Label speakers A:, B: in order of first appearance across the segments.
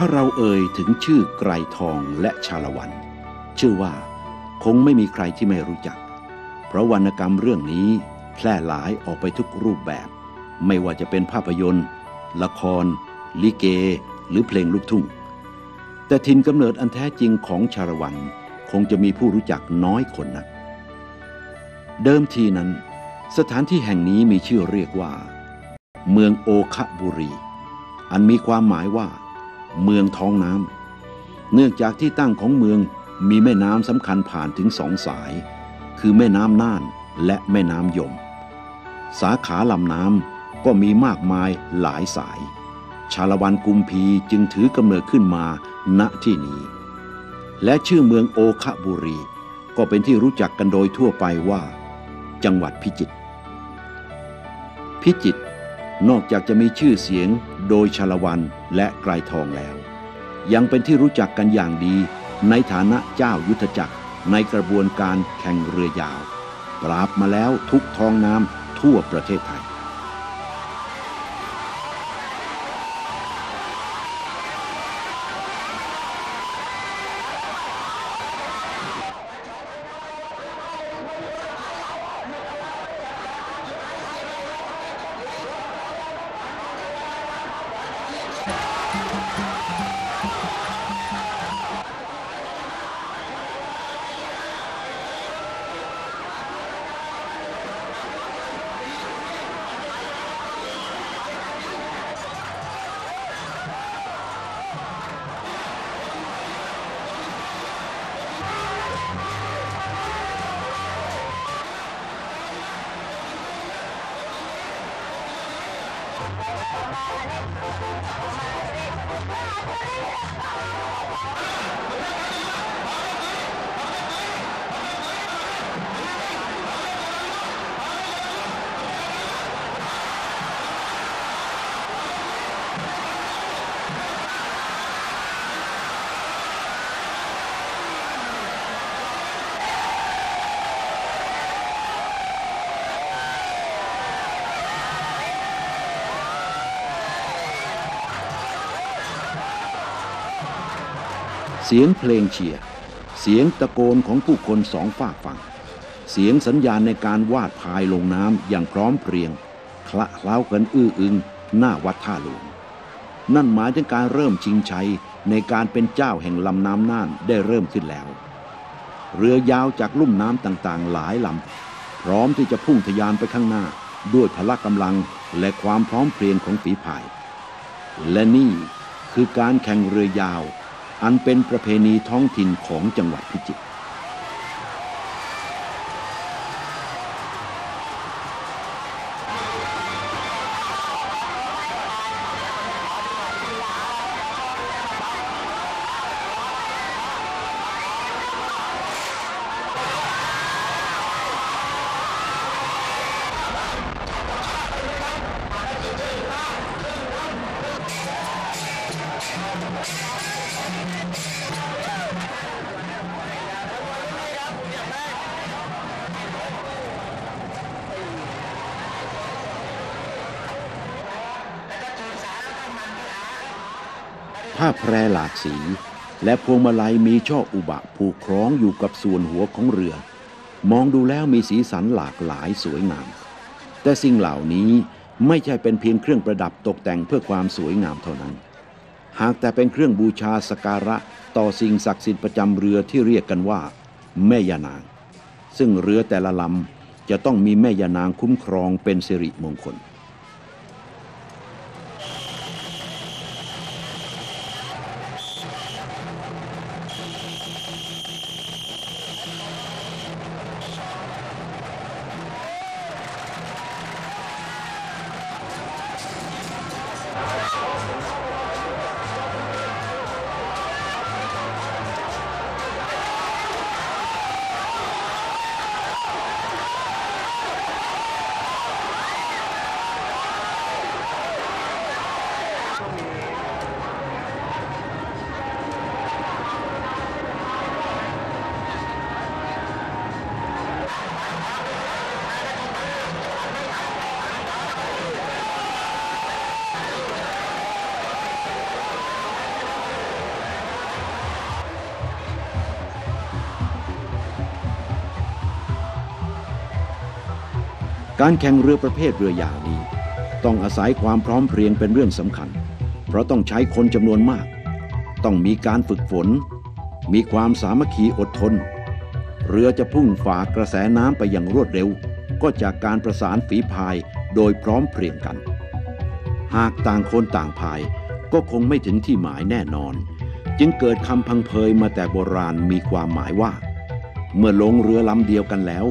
A: ถ้าเราเอ่ยถึงชื่อไกรทองและชาละวัน เชื่อว่าคงไม่มีใครที่ไม่รู้จัก เพราะวรรณกรรมเรื่องนี้แพร่หลายออกไปทุกรูปแบบ ไม่ว่าจะเป็นภาพยนตร์ ละคร ลิเก หรือเพลงลูกทุ่ง แต่ทินกำเนิดอันแท้จริงของชาละวันคงจะมีผู้รู้จักน้อยคนนัก เดิมทีนั้น สถานที่แห่งนี้มีชื่อเรียกว่า เมืองโอคะบุรี อันมีความหมายว่า เมืองท้องน้ำเนื่องจากที่ตั้งของเมืองมีแม่น้ำสำคัญผ่านถึงสองสาย คือแม่น้ำน่านและแม่น้ำยม สาขาลำน้ำก็มีมากมายหลายสาย ชาละวันกุมพีจึงถือกำเนิดขึ้นมาณที่นี้ และชื่อเมืองโอคะบุรี ก็เป็นที่รู้จักกันโดยทั่วไปว่า จังหวัดพิจิตรพิจิตรนอกจากจะมีชื่อเสียง โดยชาละวันและไกรทองแล้ว ยังเป็นที่รู้จักกันอย่างดีในฐานะเจ้ายุทธจักรในกระบวนการแข่งเรือยาว ปราบมาแล้วทุกท้องน้ำทั่วประเทศไทย Thank you. เสียงเพลงเชียร์เสียงตะโกนของผู้คนสองฝากฝั่ง เสียงสัญญาณในการวาดพายลงน้ำอย่างพร้อมเพรียง คละเคล้ากันอื้ออึงหน้าวัดท่าหลวง นั่นหมายถึงการเริ่มชิงชัยในการเป็นเจ้าแห่งลำน้ำน่านได้เริ่มขึ้นแล้ว เรือยาวจากลุ่มน้ำต่างๆ หลายลำพร้อมที่จะพุ่งทะยานไปข้างหน้า ด้วยพละกำลังและความพร้อมเพรียงของฝีพาย และนี่คือการแข่งเรือยาว อันเป็นประเพณีท้องถิ่นของจังหวัดพิจิตร ผ้าแพรหลากสี และพวงมาลัยมีช่ออุบะผูกคล้องอยู่กับส่วนหัวของเรือ มองดูแล้วมีสีสันหลากหลายสวยงาม แต่สิ่งเหล่านี้ไม่ใช่เป็นเพียงเครื่องประดับตกแต่งเพื่อความสวยงามเท่านั้น หากแต่เป็นเครื่องบูชาสการะต่อสิ่งศักดิ์สิทธิ์ประจำเรือที่เรียกกันว่า แม่ยานาง ซึ่งเรือแต่ละลำจะต้องมีแม่ยานางคุ้มครองเป็นสิริมงคล การแข่งเรือประเภทเรือยางนี้ ต้องอาศัยความพร้อมเพรียงเป็นเรื่องสำคัญ เพราะต้องใช้คนจำนวนมาก ต้องมีการฝึกฝน มีความสามัคคีอดทน เรือจะพุ่งฝ่ากระแสน้ำไปอย่างรวดเร็ว ก็จากการประสานฝีพายโดยพร้อมเพรียงกัน หากต่างคนต่างพายก็คงไม่ถึงที่หมายแน่นอน จึงเกิดคำพังเพยมาแต่โบราณมีความหมายว่า เมื่อลงเรือลำเดียวกันแล้ว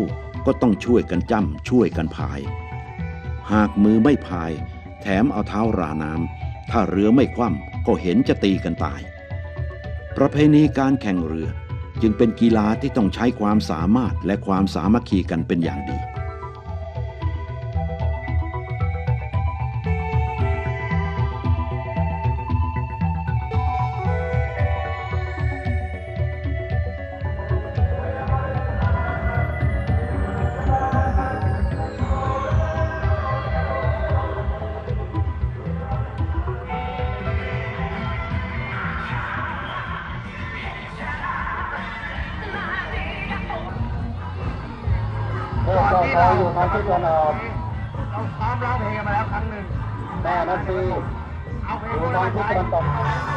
A: ก็ต้องช่วยกันจ้ำช่วยกันพาย หากมือไม่พาย แถมเอาเท้าราน้ำ ถ้าเรือไม่คว่ำก็เห็นจะตีกันตาย ประเพณีการแข่งเรือจึงเป็นกีฬาที่ต้องใช้ความสามารถและความสามัคคีกันเป็นอย่างดี
B: ที่เราอยู่ทางทิศตะวันออก
C: เราซ้อมร้องเพลงกันมาแล้วครั้งหนึ่ง
B: แม่นาที
C: เอาเพล
B: องยู่
C: คน
B: ทา
C: ละ
B: งทิศ
C: ไทย
B: ตะวันตก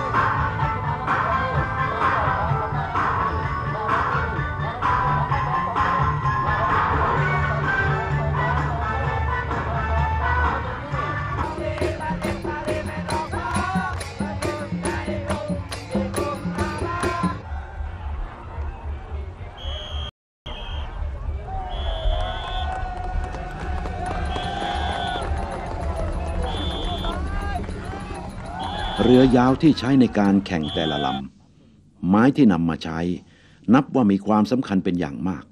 A: เรือยาวที่ใช้ในการแข่งแต่ละลำ ไม้ที่นำมาใช้ นับว่ามีความสำคัญเป็นอย่างมาก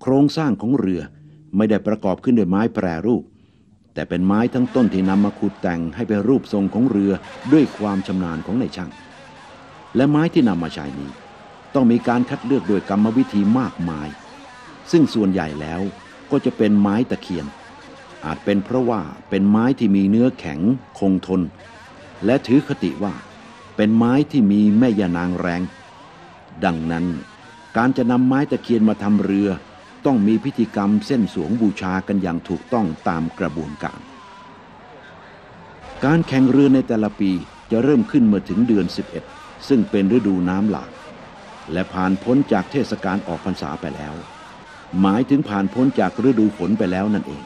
A: โครงสร้างของเรือไม่ได้ประกอบขึ้นด้วยไม้แปรรูป แต่เป็นไม้ทั้งต้นที่นำมาขุดแต่งให้เป็นรูปทรงของเรือด้วยความชำนาญของในายช่าง และไม้ที่นำมาใช้นี้ ต้องมีการคัดเลือกโดยกรรมวิธีมากมาย ซึ่งส่วนใหญ่แล้วก็จะเป็นไม้ตะเคียน อาจเป็นเพราะว่าเป็นไม้ที่มีเนื้อแข็งคงทน และถือคติว่า เป็นไม้ที่มีแม่ยานางแรง ดังนั้น การจะนำไม้ตะเคียนมาทำเรือ ต้องมีพิธีกรรมเส้นสวงบูชากันอย่างถูกต้องตามกระบวนการ การแข่งเรือในแต่ละปีจะเริ่มขึ้นเมื่อถึงเดือน 11 ซึ่งเป็นฤดูน้ำหลากและผ่านพ้นจากเทศกาลออกพรรษาไปแล้ว หมายถึงผ่านพ้นจากฤดูฝนไปแล้วนั่นเอง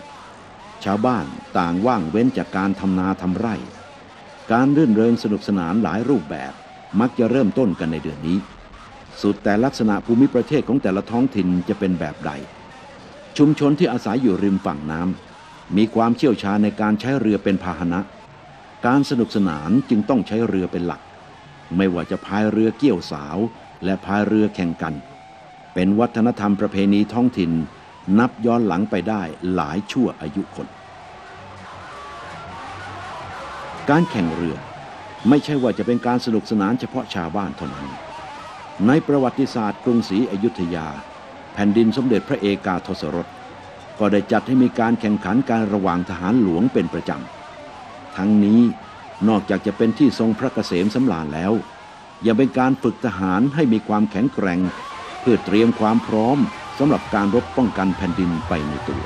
A: ชาวบ้านต่างว่างเว้นจากการทำนาทำไร่ การรื่นเริงสนุกสนานหลายรูปแบบ มักจะเริ่มต้นกันในเดือนนี้ สุดแต่ลักษณะภูมิประเทศของแต่ละท้องถิ่นจะเป็นแบบใด ชุมชนที่อาศัยอยู่ริมฝั่งน้ำมีความเชี่ยวชาญในการใช้เรือเป็นพาหนะ การสนุกสนานจึงต้องใช้เรือเป็นหลัก ไม่ว่าจะพายเรือเกี่ยวสาว และพายเรือแข่งกัน เป็นวัฒนธรรมประเพณีท้องถิ่น นับย้อนหลังไปได้หลายชั่วอายุคน การแข่งเรือไม่ใช่ว่าจะเป็นการสนุกสนานเฉพาะชาวบ้านเท่านั้น ในประวัติศาสตร์กรุงศรีอยุธยา แผ่นดินสมเด็จพระเอกาทศรสก็ได้จัดให้มีการแข่งขันการระหว่างทหารหลวงเป็นประจำ ทั้งนี้นอกจากจะเป็นที่ทรงพระเกษมสำราญแล้ว ยังเป็นการฝึกทหารให้มีความแข็งแกร่ง เพื่อเตรียมความพร้อมสำหรับการรบป้องกันแผ่นดินไปในตัว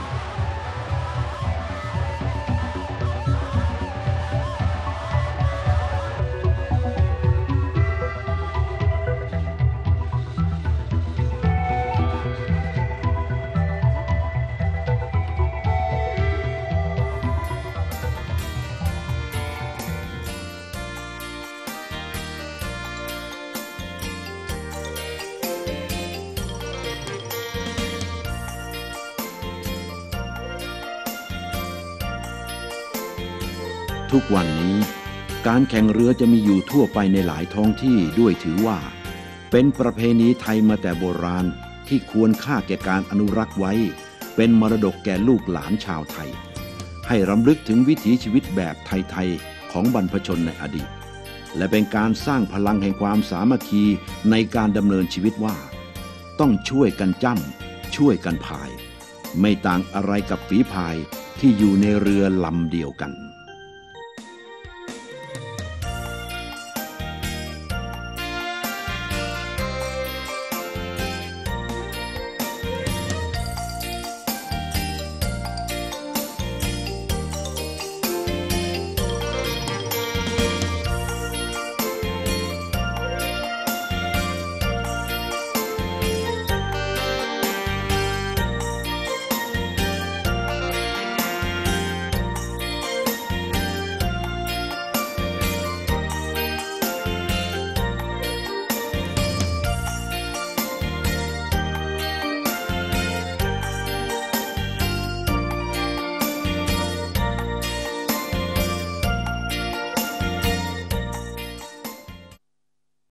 A: ทุกวันนี้ การแข่งเรือจะมีอยู่ทั่วไปในหลายท้องที่ด้วยถือว่า เป็นประเพณีไทยมาแต่โบราณที่ควรค่าแก่การอนุรักษ์ไว้ เป็นมรดกแก่ลูกหลานชาวไทย ให้รำลึกถึงวิถีชีวิตแบบไทยๆของบรรพชนในอดีต และเป็นการสร้างพลังแห่งความสามัคคีในการดำเนินชีวิตว่า ต้องช่วยกันจ้ำช่วยกันพาย ไม่ต่างอะไรกับฝีพายที่อยู่ในเรือลำเดียวกัน